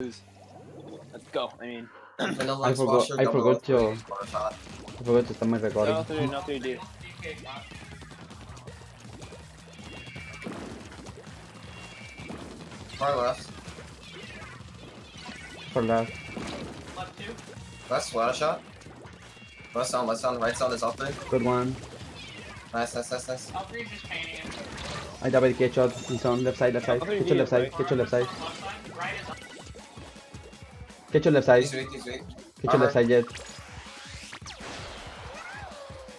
Let's go. I mean, I forgot- I forgot three, your- I forgot to start my recording. no 3 no 3D. Far left. For last. Left Splattershot. Left sound, left sound, right sound is up there. Good one. Nice, nice, nice, nice. L3 is just painting it. I double catch shot. He's on left side, left side. Catch your left side. Catch your left side. Catch your left side. He's weak, he's weak. Catch your left side, Jet.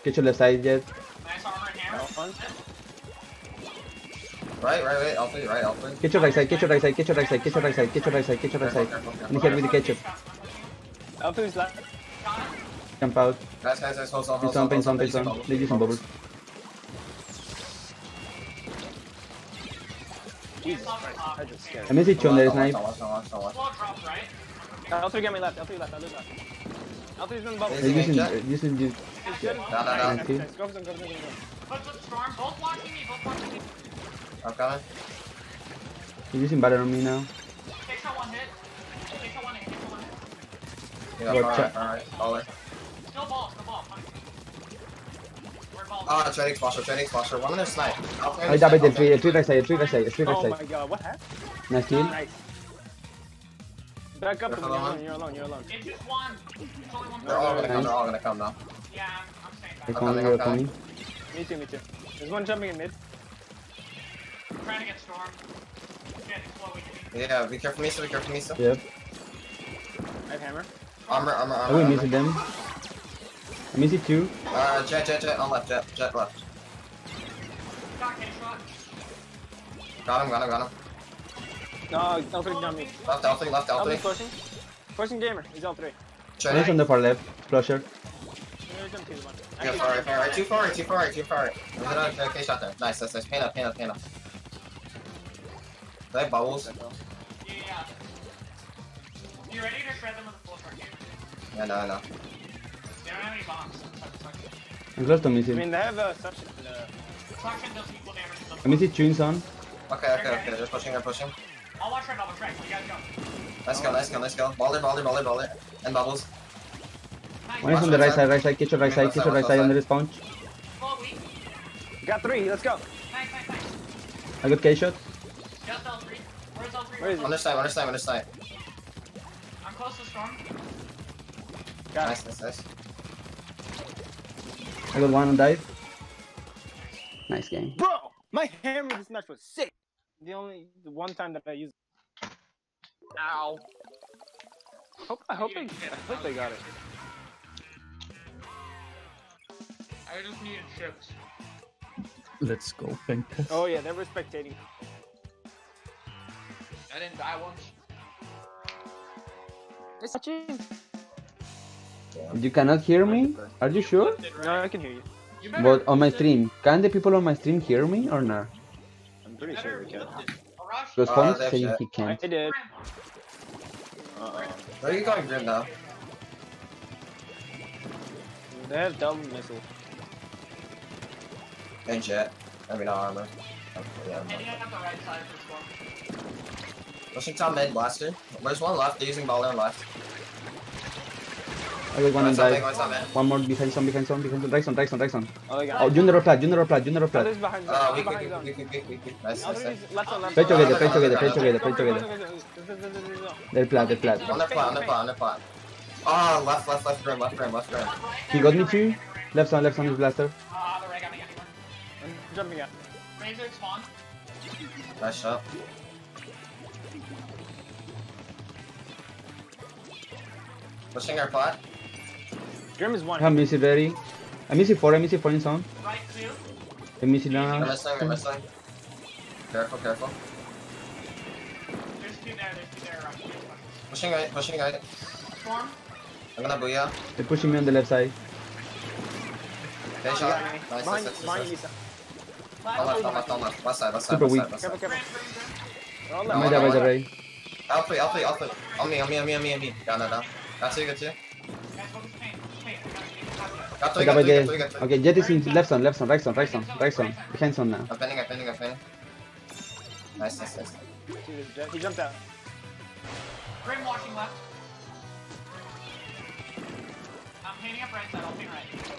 Catch your left side, Jet. Nice armor and hammer. Right, right, right, Alpha, right, Alpha. Catch your right side. Catch your right side. Catch your right side. Catch your right side. Catch your right side. Catch your right side. careful, careful. And he hit with the ketchup. L3's left. Jump out. Guys, guys, guys, hold on, hold on, on, pins hold on, on. pins on. They some bubbles. Jesus Christ. I just scared. I miss it, Chon. There is knife. Watch, watch, watch, watch, watch. Slow drops, right? L3 got me left. L3 left. L3 left. L3's in the bubble. Is They're he using, Jet? uh, using this. Good. Down, down, down. Okay. Nice. Go for them, go for them, go for them. Put the storm. Both watching me. Both watching me. I'm coming. He's using battle on me now. Takes out one hit. Takes out one hit. Takes out one hit. Yeah, Good alright, shot. alright, baller. Still ball. Still ball. Punch. Where ball? Ah, Tri-Slosher, trading splasher. One minute snipe. Alpha, I double snipe, the three, three right side, three right side, three right Oh side. my god, what happened? Nice kill. Nice. Back up, you're alone, you're alone, you're alone. It's just one. It's only one. They're all gonna come, they're all gonna come now. Yeah, I'm, I'm They're coming, coming, they're coming. coming. Me too, me too. There's one jumping in mid. I'm trying to get storm. Shit, slow. We can be. Yeah, be careful, Misa, be careful, Misa. Yep. I have hammer. Armor, armor, armor. will armor. miss them. I miss it too. Uh, jet, jet, jet, on left, jet, jet left. Got hit shot. Got him, got him, got him. No, L3 got me. Left, L3, left, L3 L3. pushing. Pushing gamer, he's L3. Nice Trading. on the far left. Flusher. Here jump to the one. Yeah, far right, far right, too far right, too far right, too far right. There's another okay shot there. Nice, nice, nice. Paint up, paint up, paint up. They have bubbles. Yeah, yeah. You ready to shred them with a full shot? Yeah, no, no. They don't have any bombs. Suction I'm close to I mean, they have uh, such uh, Suction does equal damage to I the miss tunes on. Okay, okay, okay. They're pushing, they're pushing. I'll watch her double track. You guys go. Let's go, let's go, let's go. Baller, baller, baller, baller. And bubbles. Nice. One is on the right side, right side. Catch your right side, catch your right side on the respawn. Got three, let's go. Nice, nice, nice. I got K shot. Just L3. Where's L3? Where is he? On this side, on this side, on this side. I'm close to storm. Got Nice, it. nice, nice. I got one on dive. Nice game. Bro, my hammer this match was sick. The only the one time that I used. Ow. Hope, I hope they, I hope they got it. I just needed chips. Let's go, Pencas. Oh yeah, they were spectating. I didn't die once. It's touching. You cannot hear me? Are you sure? No, I can hear you. You But on my stream, can the people on my stream hear me or not? I'm pretty sure we can. Rush. Because Uh, Phonics that's saying it. he I can't. did. Uh-oh. Where are you going, Grim, now? They have double missile. And jet. I mean, not armor. Okay, yeah, Heading up the right side for storm. Pushing top mid, blaster. There's one left, they're using baller on left. I got one on One's top mid, dive. one's top mid. One more behind some, behind some, behind some. Right some, right some, right some. Oh, they got Oh, Junior plat, Junior plat, Junior plat. Others behind zone. Others weak, weak, behind weak, zone. weak, weak, weak, weak, weak. Nice, nice, Others nice. is left on left. Play on. together, play no, together, no, play no, together, Go, play go, together. They're plat, they're plat. On the plot, on the plot, on the plot. Oh, left, left, left, Grim, left, Grim, left, Grim. He got me too. Left side, left side is blaster. Ah, the ray got me anywhere. I'm jumping out. Razor spawn. Nice shot. Pushing our plot. Grim is one. I miss it very. I miss it four, I miss it four in sound. Right two. I miss it We're now. missing, we're missing. Careful, careful. There's two there. There's two there. Rush. Pushing right, pushing right. Storm. I'm gonna booyah. They're pushing me on the left side. Okay, You shot. got me. Nice, Behind, nice, nice, nice. On left, on left, on left. Left side, left side, Super left weak. side, left Careful, side. careful. Green, green, green. They're all Am I left. die by the ray? Alpha, alpha, alpha. On me, on me, on me, on me, on me. Down, down, down. Got two, got two. Got Got I got got got the. got three. Okay, Jet is in left side, left side, right side, right side, right side. Behind some now. I'm pinning, I'm pinning, I'm pinning. Nice, nice, nice. See this jet? He jumped out. Grim watching left. I'm painting up right side. I'll paint right.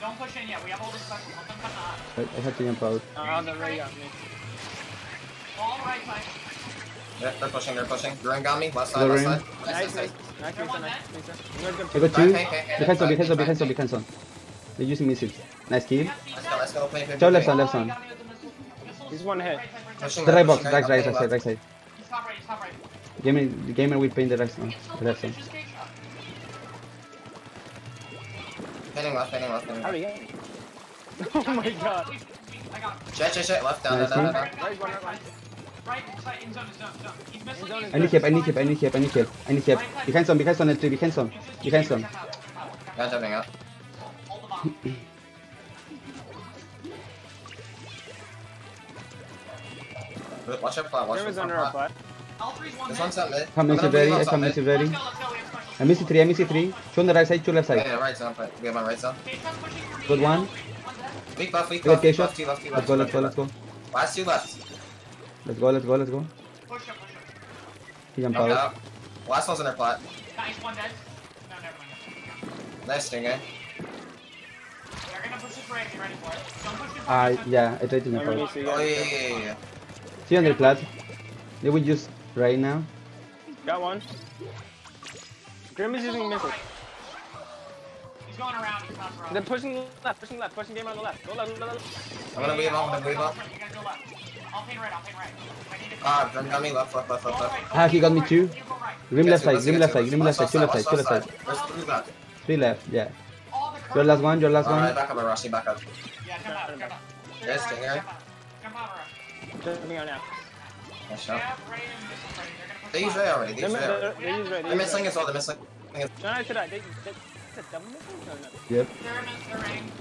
Don't push in yet. We have all the specials. Let them come out. I, I have to jump out. Uh, on the right on me. All right side. Yeah, they're pushing, they're pushing. Duran got me, left side, left side. Nice, Nice, nice. nice. Nice, They're Lisa, one nice, dead. Lisa. I'm gonna go I got Back, two. Defense on, back, defense on, back, defense on, back. defense on. They're using missiles. Nice kill. Let's go, let's go, play, play, Show play, left play. side, left side. He's one hit. Pushing The right left, box, pushing right, left, right, pushing right side, left. right side. He's top right. He's top right. Gamer, the gamer will paint the right side. It's still The left pushing. side. Just gate shot. Pinning left, pinning left, pinning How left. do you get? Oh my god. I got him. Shit, shit, shit, left, down, Nice down, down, team. down. Right, side, in zone, in zone, in. He's missing. In I need help, I need help, I need help, I need help. I need help. Behind some, behind some, three, behind some. Behind some. Yeah, jumping up. Hold the bomb. Watch out, flat, watch out, under our flat. butt. L3's one This one's up mid. Come I'm into gonna ready, believe I us come on into mid. Let's go, let's go. We have special. I miss it three, I miss it three. Two on the right side, two left side. yeah, right zone, but we have my right zone. Okay, shot's pushing for me. Good one. One dead. Weak buff, weak buff, K shot. lefty, lefty, Let's go, let's go, lefty, let's go. Last two left. Let's go, let's go, let's go. Push up, push up. He jump Knocked out. out. Last one's in their flat. Nice, one dead. No, never mind. Nice sting, eh? They're gonna push this right. Get ready for it. Don't push it. Ah, yeah, I tried to jump Let me out. see. Oh, yeah, yeah, yeah, yeah. See on the plat. They will use right now. Got one. Grim is using missiles. He's going around. He's not around. They're pushing left, pushing left, pushing game on the left. Go left, go left. I'm gonna weave up, I'm gonna weave up. You guys go left. I'll paint right. I'll paint right. I need to. Ah, Grim got me, left, left, left, Go left, left. right, Ah, he got me right. too. You go right. Grim Get left to, side, let's Grim get left to side, it. Grim left side, two left Watch side, two left left side. There's three left. Three left, yeah. All the Your last one, your last Alright, one. back up, Rashi, back up. Yeah, come out. Come out. Yes, Jump Stinger. out, Jump out, Rush. Jumping on now. Nice They shot. have Ray and Missile Ray. They're gonna push They use left. Ray already, they They're, use Ray already. they're, they use red. They're missing as well, they're missing. No, no, today. They, they, that's a double missile or not? Yep. They're miss- they're raying.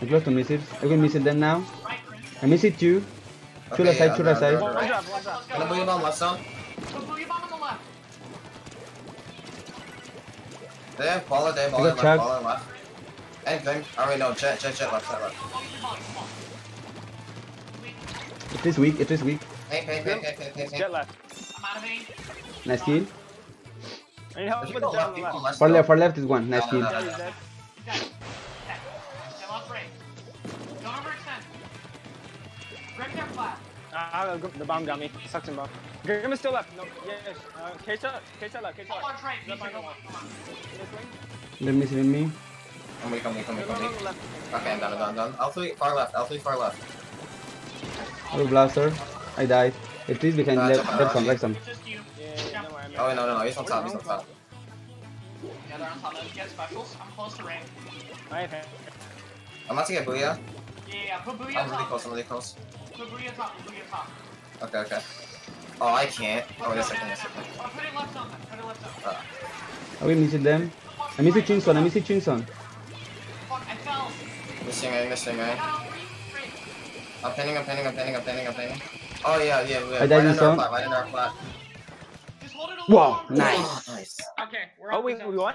I'm close to miss it. I will miss it then now. Right, Grim. I miss it two. Two left side, two left side. One Right. drop, one drop. Let's go. Gonna move on left zone. Put Booyah Bomb on the left. They have baller, they have I baller, got left, Chuck. left. Anything. Alright, no, jet, jet, jet, left, side, left. Use your volley, come on. Sweet. It is weak, it is weak. Paint, paint, paint, paint, paint, paint, Jet left. I'm out of aim. Nice kill. I need help There's with the people jet on left, the left. left. For left, for left is one. Nice No, kill. no, Yeah, he's Ah, the the bomb got me. Suction bomb. Grim is still left. No, yes. Uh, K shot, K shot left, K shot Hold on. Trey. Left Please, on go on, left. go on. This wing. They're me. I'm weak, I'm weak, I'm weak, No, I'm no, weak. no, left. Okay, I'm done, I'm done, I'm done. L3, far left, L3, far left. Oh, blaster. I died. It is behind Uh, left, left some, left some. It's just. Yeah, yeah, don't worry. I'm Oh, no, no, no, he's on top, he's on top. Yeah, they're on top. Let's get specials. I'm close to Ray. I have hand. I'm about to get Booyah. Yeah, yeah. Put Booyah I'm really top. close, I'm really close. Put Booyah top. Put Booyah top. Okay, okay. Oh, I can't. Oh, wait a no, second, no, wait a second. Oh, put it left on then. Put it left on. Uh, I will miss it them. I miss it Chinson, I miss it Chinson. Fuck, I fell. missing A, missing A. I got all three. Great. I'm pinning, I'm pinning, I'm pinning, I'm pinning, I'm pinning. Oh, yeah, yeah, yeah. I Right died in under our flat, right under our flat. Just hold it a Wow, little longer. nice. Oh, nice. Okay, we're Oh, up wait, we won?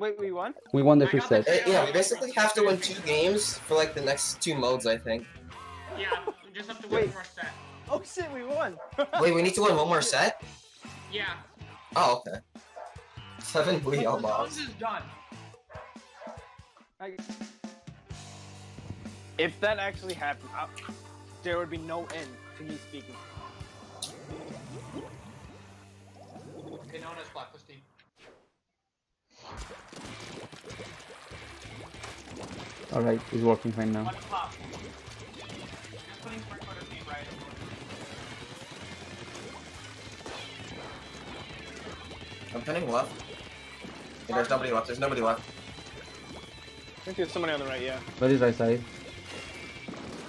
Wait, we won? We won the I first the set. Uh, yeah, we basically have to win two games for like the next two modes, I think. Yeah, we just have to Wait. wait for a set. Oh shit, we won! Wait, we need to win one more set? Yeah. Oh, okay. Seven we Zones almost. is done. I- If that actually happened, I, there would be no end to me speaking. Okay, known as Blacklist Team. Alright, it's working fine now. One top. Just putting Spring Twitter feed right. I'm pinning left. Yeah, there's nobody left, there's nobody left. I think there's somebody on the right, yeah. Where is right side?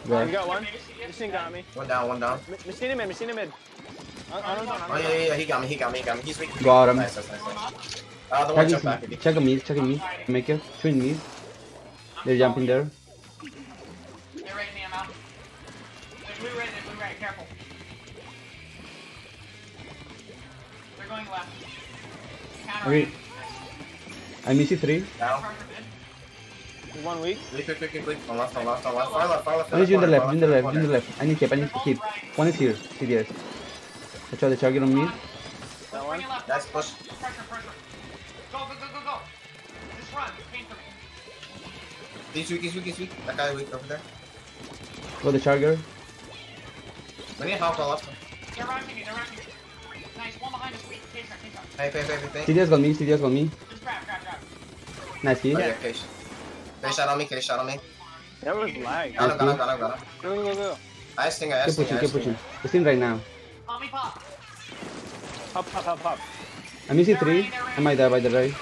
We There. got one. Okay, so yes, Machine got me. One down, one down. M- Machine mid, machine mid. On, on, on, on, Oh, yeah, yeah, yeah, he got me, he got me, he got me. He's weak. Got him. Nice, nice, nice, nice. Uh, the one Check jump back. check a mid, check a mid. Make it. Twin mid. They're jumping there. They're right me, I'm out. They're blue raid, they're blue raid, careful. They're going left. Counter Okay. I miss it three. Down. Charger. One week. Quick, quick, quick, quick, quick. On left, on left, on left. Far left, far left. One is in the corner, left, far in the left, corner. in the left. I need keep, I need to keep. One is here, CDS. Watch out the target on me. That one. it left. Nice push. Pressure, pressure. He's weak, he's weak, he's weak. That guy weak over there. Go the charger. We need help on left. They're rushing me, they're rushing me. Nice, one behind us, weak. Take shot, take shot. Hey, hey, hey, hey, hey. CDS got me. CDS got me. Just grab, grab, grab. Nice kill. Okay, okay. K shot on me, K shot on me. That was lag. Got him, got him, got him, got him. Go, go, go. Ice stinger, ice Keep stinger, pushing. ice Keep stinger. pushing. It's in right now. Tommy pop. Pop, pop, pop, pop. I'm missing three. I might die by the right.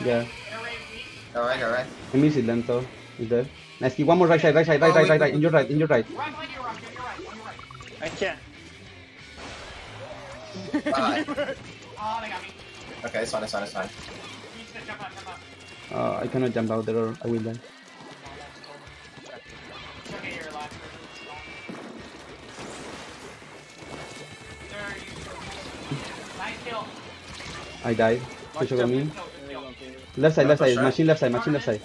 Yeah. They're raised weak. Alright, alright. I'm missing lento. Is there? Nice kill. One more right side. Right side. Right, right, right, right. In your right. In your right. Right behind you, Rock. You're right, you're right. I can't. Bye. Oh, they got me. Okay, it's fine, it's fine, it's fine. You need to jump out, jump out. Uh, I cannot jump out there or I will die. It's okay, you're alive. There you Nice kill. I died. Push over me. Good kill, good kill. Left side. Left side. Machine left side. Machine left side.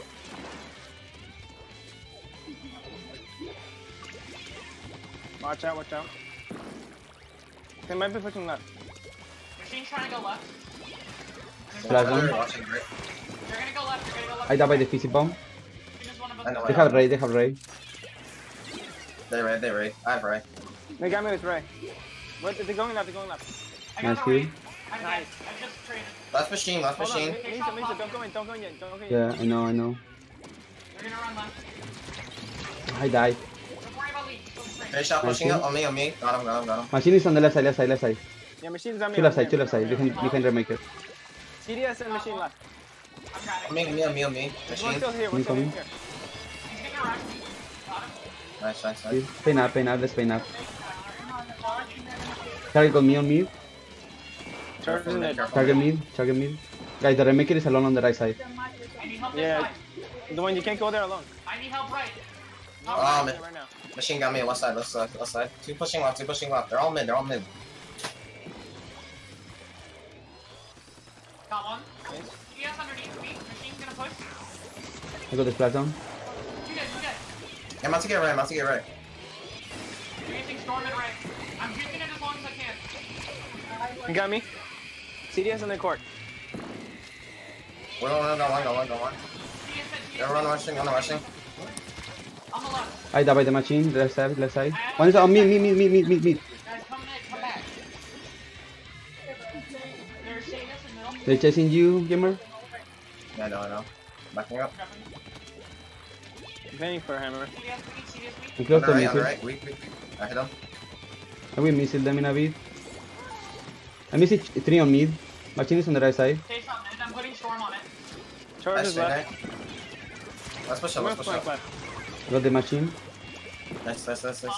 Watch out, watch out. They might be pushing left. Machine's trying to go left. Flash one- one. They're watching great. They're gonna go left, they're gonna go left. I died by the fizzy bomb. Finish one of I them. know They I have Ray. They have Ray. They're right, they're right. I have right. They got me with Ray. What? They're going left, they're going left. I got Nice the kill. ring. I'm dead. Nice. I just traded. Left machine, left Hold on, machine. Lisa, Lisa, don't go in, don't go in yet, don't go in yet. Yeah, I know. I know. They're gonna run left. I died. Don't worry about lead. Just go shot pushing up on me, on me. Got him, got him, got him. Machine is on the left side. Left side. Left side. Yeah, machine's on me. Two left on side. Two left side. You can you can remake it. CDS and machine left. I'm grabbing. On me, on me, on me, on me. There's one Machine. still here, one still here. Incoming. He's getting a rush. Got him. Nice, nice, nice. Pain up. Pain up. Let's pain up. Target got me on me. Charge in there. Careful. Target me. Target me. Guys, the Rainmaker is alone on the right side. Need help Yeah. The one you can't go there alone. I need help right. No, Oh, right now, right. Machine got me, left side, left side, left side. Two pushing left, two pushing left. They're all mid, they're all mid. Got one. Nice. CDS underneath me. Machine's gonna push. I got this platform. down. You guys, you guys. Yeah, I'm about to get right, I'm about to get right. You're using Storm and Ray. I'm juicing it as long as I can. You got me? CDS in the court. We're going, go one, go one, go one. CDS said They're CDS run rushing, run rushing. On the left. I died by the machine. Left side. Left side. One is on me. Me. Me. Me. Me. Me. Me. Guys, come in, come back. There's CDS in middle. They're chasing you, gamer. Yeah, I know, I know. Backing up. Grabbing. Paying for hammer. CDS weak, CDS weak. I'm close On to the right, on the missile. right. Weak, weak. I hit him. I will missile them in a bit. I miss it. Three on mid. Machine is on the right side. Chase on mid. I'm putting Storm on it. Charge Nice, is right, left. right. Let's push up, I'm let's gonna push flank up. left. Got the machine. Nice, nice, nice, nice.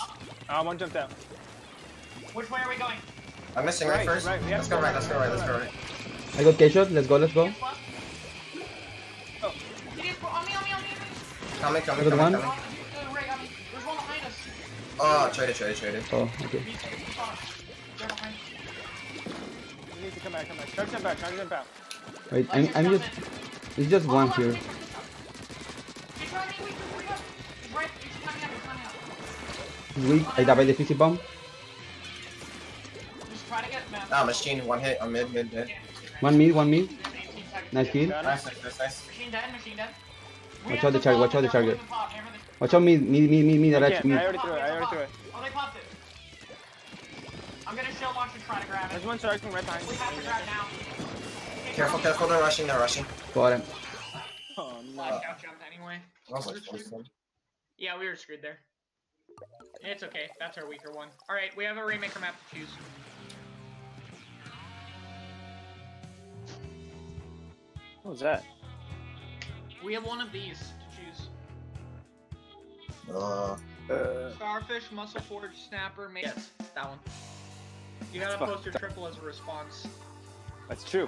Ah, one jumped out. Which way are we going? I'm missing right Right, first. right, Let's go go right, right, let's go right, let's go right. I got K-shot. Let's go. Let's go. CDS left. Oh. CDS on me, on me, on me, on me. Coming, coming, coming, one? coming. Oh, uh, Ray, on me. There's one. Oh, traded, traded, traded. Oh, okay. He's- he's on us. They're behind. You need to come back, come back. Charge jump out, charge jump out. Wait, I'm, I'm just. It's just one here. Weak. I died by the fizzy bomb. Just try to get. Ah, machine, one hit, on mid, mid, mid. One mid. One mid. There's 18 seconds. Nice kill. Got Nice, him. nice, nice, nice. Machine dead. Machine dead. We Watch have out the to target, follow watch out the them, target. they're holding the top. Hammer the- Watch out mid. Mid. Mid. Mid. Mid. I Right. can't, I Mid. already threw it, I already threw it. Oh, they popped it. I'm gonna shield launch and try to grab it. There's one charging right behind We you. have to grab now. Careful, careful, they're rushing, they're rushing. Got him. Oh no. Flash out jumped anyway. I was like, close to him. Yeah, we were screwed there. It's okay. That's our weaker one. All right, we have a Rainmaker map to choose. What was that? We have one of these to choose. Uh, Uh, Starfish, Musselforge, Snapper, Mate. Yes, that one. You gotta That's post your triple as a response. that's true.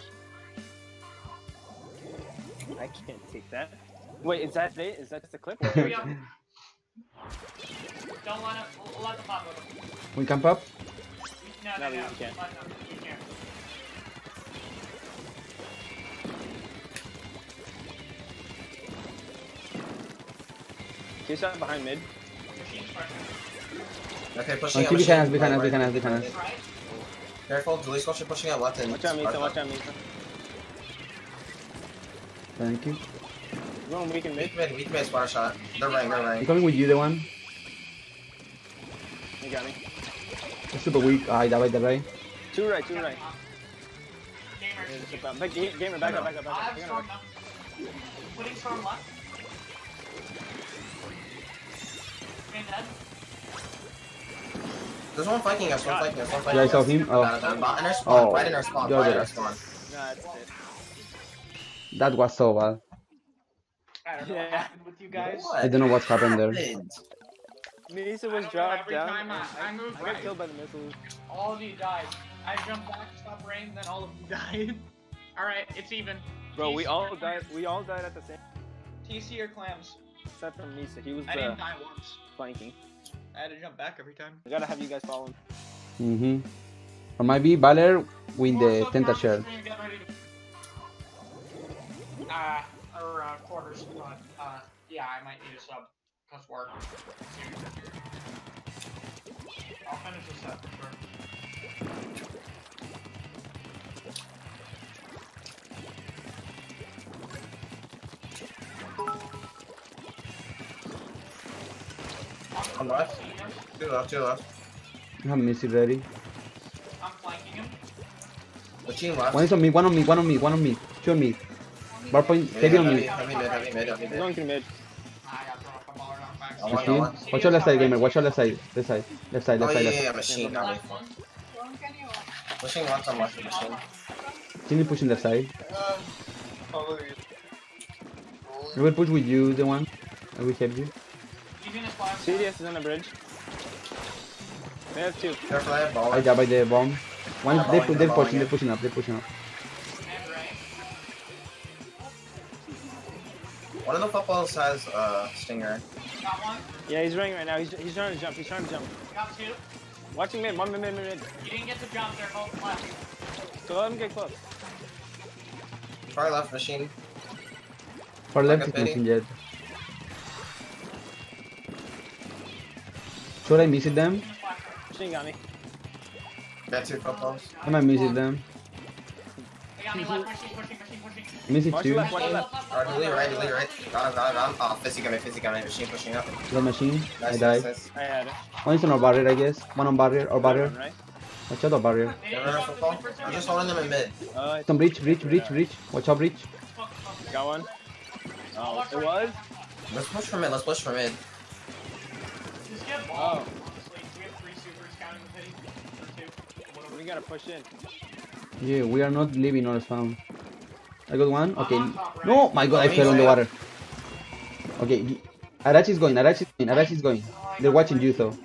I can't take that. Wait, is that it? Is that just a clip? Here we go. Don't let it. Let the pop with him. We camp up. No, No, no, we no. can't. Let them. We can't. Two shot behind mid. Machine's pressure. okay, Oh, pushing up, see machine. behind us. Behind us. Right, Behind us. right. Behind us. Right. Careful, Dualie Squelcher pushing out left and Watch out, Misa. Sparta. Watch out, Misa. Thank you. We're going weak and mid. Weak mid, weak mid, Sparta shot. They're right, they're I'm right. coming with you, the one. You got me. It's super weak. Ah, I died by the right. Two right, two right. Gamer. Yeah, just about- Back, gamer, back up, back up, back up. You're storm gonna- Putting storm left. Main dead. There's one flanking us, one flanking us, one flanking Yeah, I us. saw him. Oh. Down, down, down. In our spawn, Oh. right in our spawn, Yeah, right in our spawn. Nah, that's it. That was so bad. I don't know what Yeah. happened with you guys. What I don't know what's happened there. Happened? Misa was dropped every down. time and I- I move I got killed by the missiles. All of you died. I jumped back, stopped rain, then all of you died. Alright, it's even. Bro, we all or died. We all died at the same. TC or clams? Except for Misa. He was I the didn't die once. flanking. I had to jump back every time. I gotta have you guys follow him. Mm-hmm. Or maybe Baller with More the sub Tenta down shell. stream, get ready to- Uh, or uh, quarters, but uh, yeah, I might need a sub. Cause work. soon. I'll finish this set for sure. On left. Two left, two left. I have Missy ready. I'm flanking him. Machine left. One is on me, one on me, one on me, one on me. Two on me. Bar point, Mid, heavy on me. heavy mid, heavy mid, heavy We're mid. going to mid. 15. Watch your left side, gamer. Watch your left side. Left side. Left side. Left side. Left side. Oh, yeah, yeah, yeah, machine. Not left one. Pushing once on watching machine. Can you push in left side? We will push with you, the one. I will help you. Sirius is on the bridge. They have two. I got by the bomb. One, they're, they're pushing, they're pushing up, they're pushing up. One of the footballs has uh stinger. Got one. Yeah, he's running right now. He's, he's trying to jump. He's trying to jump. Got two. Watching mid. One mid, mid, mid, mid. You didn't get the jump. They're both left. So let him get close. Far left machine. For left Like is a yet. Should I miss it them? In his. Machine got me. Got two footballs. I might miss it them. They got me left. Pushing, pushing, pushing, pushing. Miss it Watch too. left, watch Left, left. left, left, Alright, left, delete right, left, delete right. left, Got him, got him, got him. Oh, fizzy got me, fizzy got me. Machine pushing up. The machine. I Nice, died. nice, nice. I had it. One is on our barrier, I guess. One on barrier or barrier. Right? Watch out, the barrier. They Give didn't her a jump the football. super I'm just holding them in mid. Uh, Some breach, breach, breach, breach. Watch out, breach. Fuck, fuck. got one. Oh, it was? Let's push for mid, let's push for mid. Just get Oh. ball. Honestly, we have three supers counting the pity. Or two. We gotta push in. Yeah, we are not leaving our spawn. I got one. Okay. on top, right? No, my god, I fell on the water. Okay, y- Arachi is going. Arachi is going. Arachi is going. They're watching you though.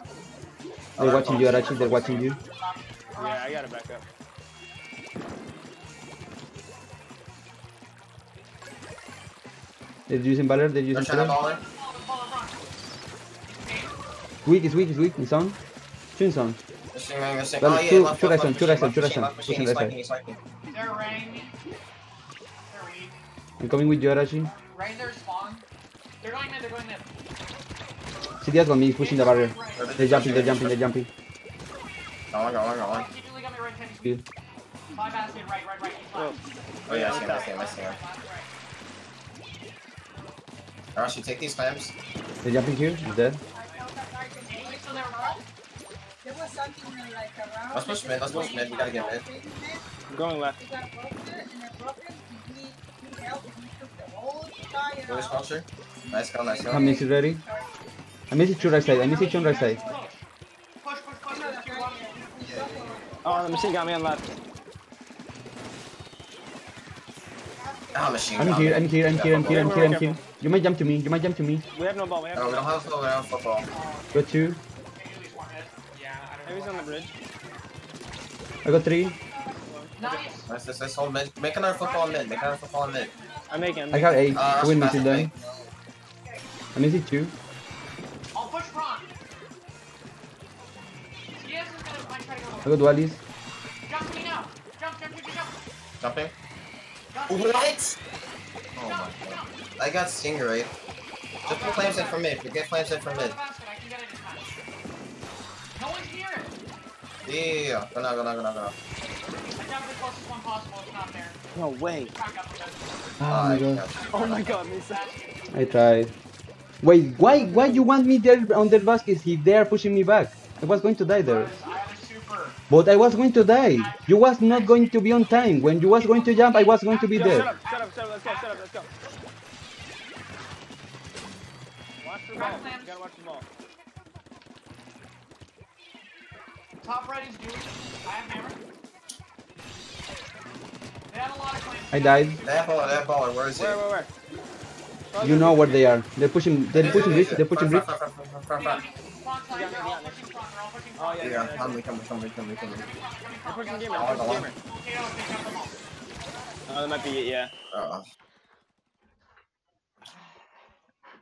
They're watching you, Arachi. They're watching you. Yeah, I gotta back up. They're using Baller. They're They're using Baller. ball. Weak is weak is weak. He's on. Chin's on. Well, Oh yeah, two- left, two left, right left, side, two right machine, side, two right left, side. left, machine, he's right he's flanking. They're rain. They're weak. I'm coming with you, Arachi. Rain their spawn. They're going mid, they're going mid. CDS got me. He's pushing the barrier. They're jumping. They're jumping. They're jumping. Go on, go on, go on. Keep doing got me right, Good. Five basket, right, right, right. Keep. Oh yeah, I see him, I see him, I see him. Left. Alright, you take these clamps. They're jumping here. He's dead. Hey, so they're right. There was something like around. Let's push mid, let's push mid, we gotta get mid. I'm going left. He got broken, and the broken, he need, he helped, he took the whole tire Release out. culture. Nice go, nice I go. miss it ready. I miss it to right side. I miss it to right side. Push, push, push, push. Another There's two guy, up. he suffered. Oh, the machine got me on left. Ah, machine. I'm got here. me. I'm here. I'm here. I'm here. I'm here. I'm here. You might jump to me. You might jump to me. We have no ball. We have No, no we don't have football, we don't have football. Got two. Maybe at least one hit. Yeah, I don't know. He's on the bridge. I got three. Nice. Nice, nice, nice, hold mid. Make another football in mid, make another football in mid. I'm making. I'm I got eight. Uh, I Rush will miss pass it me. them. I miss it two. I'll push front. CS is gonna might try to I got Wallis. Jump me now. Jump, jump, jump, jump. Jumping. Jump to me. What? Oh my god. jump. I got Stingray. Just put flames in from mid, get flames in from mid. the basket, I can get it in time. No one's near it. Yeah, go now, go now, go now, go now. I got the closest one possible. It's not there. No way. Back up a bit. Oh Ah, my I god. Oh my god, Misa. I tried. Wait, why why you want me there on the baskets if they are pushing me back? I was going to die there. I have super. But I was going to die. You was not going to be on time. When you was going to jump, I was going to be Yo, shut there. up, shut up, shut up, let's go, shut up, let's go. Watch the ball. You gotta watch the ball. Top right is due. I have hammer. I died. They have baller, they have baller. Where is he? Where, where, where? Front You or know back? where they are. They're pushing. They're pushing Rick. They're pushing. Front side, Yeah, they're all yeah, pushing front. They're all pushing Oh, front. yeah, Yeah, yeah. come me, come me, come me, come me, come me. They're pushing gamer, Oh, they're the pushing one. gamer. Okay, I'll pick up them all. Oh, that might be it, yeah. Uh,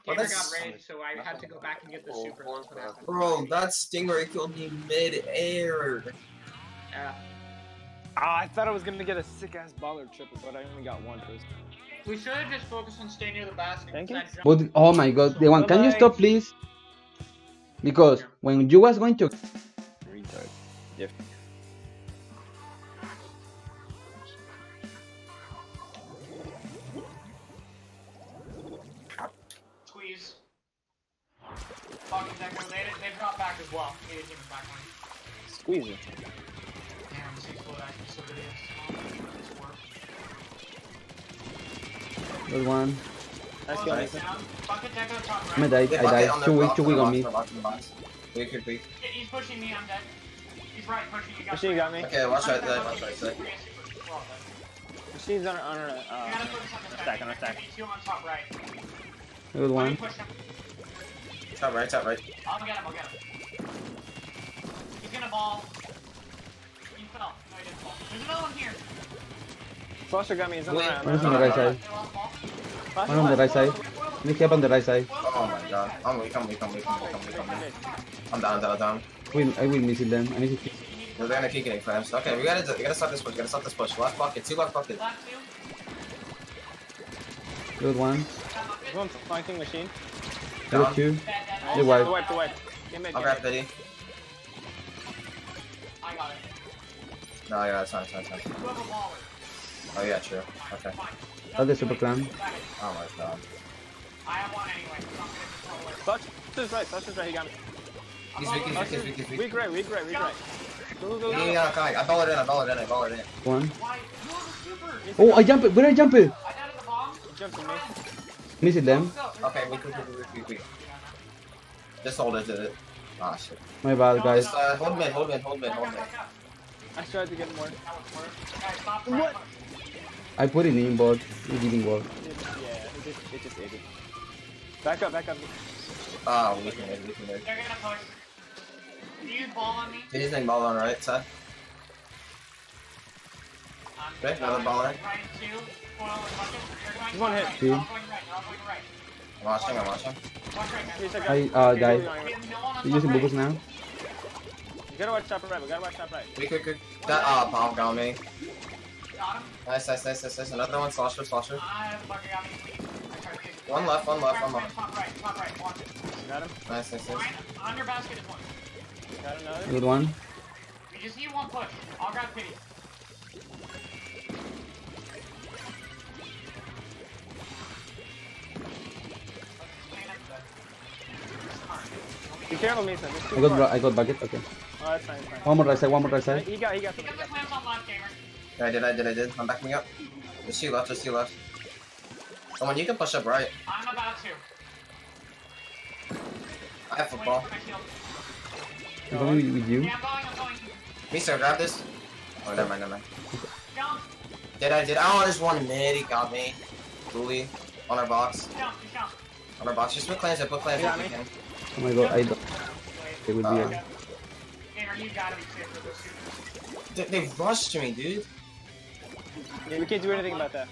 Gamer that's- got rage, so I had to go back and get the super. That's what happened. bro, that Stingray killed me mid-air. Yeah. Ah, I thought I was gonna get a sick ass baller triple, but I only got one first. We should have just focused on staying near the basket. Thank you. But oh my god, the one. Can you stop, please? Because when you was going to Retard. Yeah. Squeeze. Fucking Deco. They, they dropped back as well. He didn't even back one. Squeeze it. Good. It's worth. Good one. Nice Close go, it Mason. down. Bucket Deco I died. They I bucket died. on their Two weak. box, Two weak on me. on the box, on the box. Weak, weak, weak. He's pushing me. I'm dead. He's right pushing. You got Machine got me. Okay, watch right there, watch right there. We're all dead. Machine's on her, on her, uh, on the stack, on her stack. Two on top right. Good one. Top right, top right. I'll get him. I'll get him. He's gonna ball. There's another one here. Flusher got me, he's on the Wait. right. One's on the right side. They're on the. One on the right side. Let me keep on the right side. Oh my god. I'm weak, I'm weak, I'm weak, I'm weak, I'm weak, I'm weak. I'm down, down, down. Will I will miss them. I need to. They're gonna keep getting flames. Okay, we gotta, we gotta stop this push, we gotta stop this push. Left bucket, two left bucket. Good one. That bucket. There's one flanking machine. Good Down. two. Dead, dead. The wipe. wipe, the wipe. I'll get grab. Biddy. I got it. No, yeah, it's fine, it's fine, it's fine. You have a baller. Oh yeah, true. Okay. Fine. Oh, the super clan. Oh my god. I have one anyway. I'm gonna control it. Flush is right, Flush is right, he got me. He's weak, he's weak, he's weak, he's weak. weak right, weak right, weak right. Go, go, go. Yeah, yeah, yeah, okay. I ball it in, I ball it in, I ball it in. One. Why? You have a super. Oh, I jump it. Where I jump it? I got the bomb. Jump to me. Missing them. Go. Okay, weak, weak, weak, weak, weak, weak. Just hold it, did it. Ah, shit. My bad, guys. Just, uh, hold mid, hold mid, hold mid, Back hold up, mid. Back up. I tried to get more. That was worse. Guys, stop What? I put it in, but it didn't work. It, yeah, it just, it just ate it. Back up, back up. Ah, weak mid, weak mid. They're gonna push. You use ball on me. He's using ball on right side. I'm Okay, another baller. Right two. Foil and bucket. They're going One hit. right. Two. They're all going right. They're all going right. I'm watching, I'm watching. Watch right, guys. I got I, it. uh, Okay, died. We on You top using bubbles now? We gotta watch top right, we gotta watch top right. Weak, weak, weak. That, ah, bomb got me. Got him. Nice, nice, nice, nice, nice. Another one, slasher, slasher. I have a bucket got me. I tried to take it. One left, one left, one Top left. right, Top right, top right. Watch it. Got him, Nice, nice, nice. Ryan, on your basket is one. got another. Good one. We just need one push. I'll grab pity. Be careful, Mason. It's I got far. bra- I got bucket. Okay. Oh, that's fine, that's fine. One more right side. One more right side. He got, he got Pick something. up the clams on left, gamer. Yeah, I did, I did, I did. I'm backing up. Just two left, just two left. Someone, you can push up right. I'm about to. I have Waiting football. for my shield. I'm going with- with you. Yeah, I'm going, I'm going. Mister, grab this. Oh, never mind, never mind. Jump, Did I, did Oh, there's one mid, he got me. Bully. On our box. jump, jump. On our box. Just put clans in, put clans You in if you can. Oh my god, I don't. It would be Uh, a. Gamer, you gotta be safe for this super. They, they rushed me, dude. Yeah, we can't do anything about that.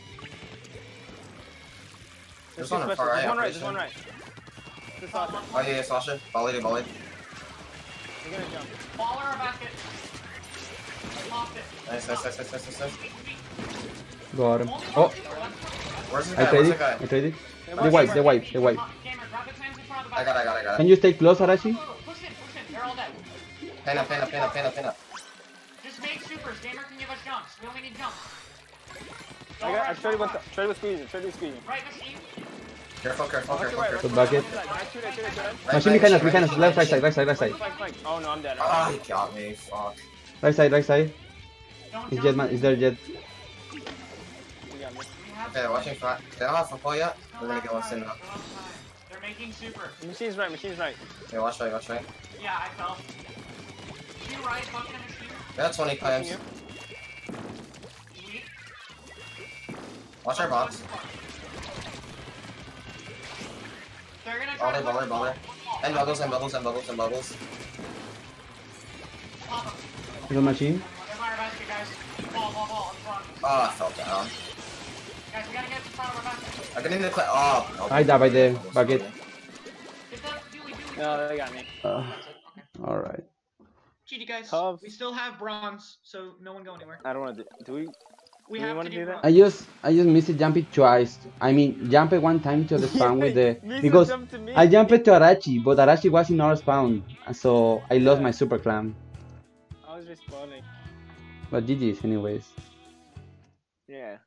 There's two one on specials. far right, There's one right, there's one right. This awesome. Oh, yeah, yeah, Sasha. Volley to volley. We're gonna jump. Baller or basket? I popped it. Nice, nice, nice, nice, nice, nice, nice. Got him. Only Oh, one super left. Where's the I guy? tried Where's it. the guy? I tried it. They're They watching wipe. They wipe. They wipe. The clams in front of the I got I got I got Can you stay close, Arashi? Push in, push in. They're all dead. Pin up, pin up, pin up, pin up, pin up. Just make supers. Gamer can give us jumps. We only need jumps. Go I got. I right, tried go with. right. Tried with squeezing. Tried with squeezing. Right machine. Careful, careful, careful, right. careful. Good bucket. Machine behind us, behind us. Left, right right. side, right side, right side. Flank, flank. Oh no, I'm dead. Ah, he got me. Fuck. Right side, right side. Don't He's dead, man. He's there, dead. You got me. We have Okay, watching front. They don't have football yet. No We're gonna get one left soon side, enough. no left side. They're making super. Machine's right. Machine's right. Okay, watch right, watch right. Yeah, I fell. Machine right, fucking a machine. We got 20 claims. you. Weak. Watch our box. They're gonna try Baller, to baller, baller. And bubbles, and bubbles, and bubbles, and bubbles. Pop 'em. He's machine. My front. Oh, I fell down. Guys, we gotta get in front of our basket. I couldn't even click. Oh. I died by the bucket. Get that Dewey, Dewey. No, they got me. Uh, That's it, okay. Alright. GG, guys. Tough. We still have bronze, so no one go anywhere. I don't want to. Do, do we? We Do have wanna do do that? I just I just missed it jumping twice. I mean jump it one time to the spawn with the because jumped. I jumped to Arachi, but Arachi was in our spawn, so I lost Yeah. my super clam. I was respawning. But GG's anyways. Yeah.